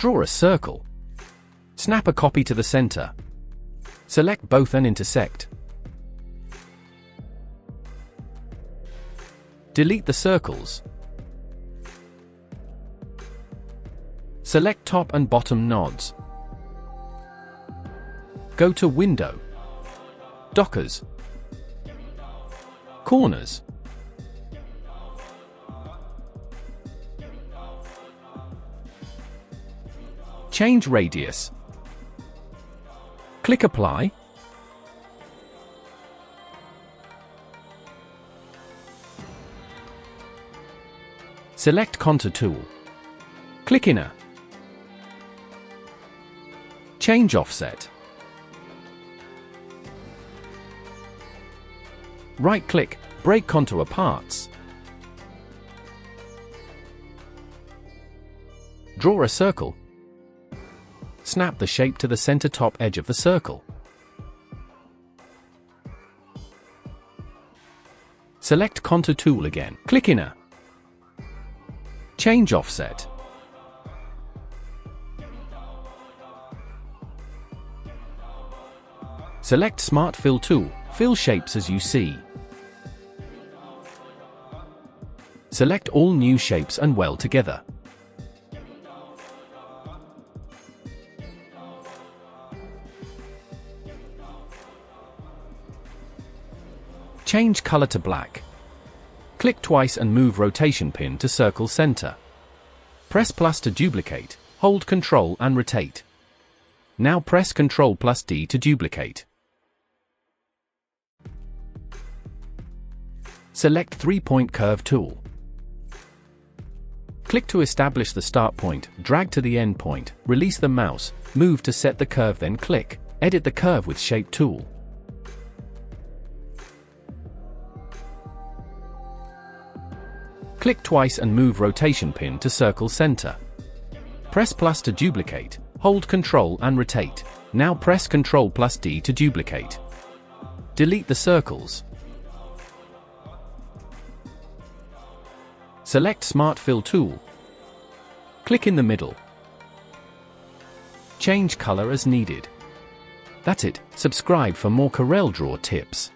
Draw a circle. Snap a copy to the center. Select both and intersect. Delete the circles. Select top and bottom nodes. Go to Window. Dockers. Corners. Change radius. Click Apply. Select Contour tool. Click Inner. Change offset. Right-click, break contour parts. Draw a circle. Snap the shape to the center top edge of the circle. Select Contour tool again. Click Inner. Change offset. Select Smart Fill tool. Fill shapes as you see. Select all new shapes and weld together. Change color to black. Click twice and move rotation pin to circle center. Press plus to duplicate, hold Ctrl and rotate. Now press Ctrl plus D to duplicate. Select three-point curve tool. Click to establish the start point, drag to the end point, release the mouse, move to set the curve then click, edit the curve with shape tool. Click twice and move rotation pin to circle center. Press plus to duplicate, hold Ctrl and rotate. Now press Ctrl plus D to duplicate. Delete the circles. Select Smart Fill tool. Click in the middle. Change color as needed. That's it, subscribe for more CorelDRAW tips.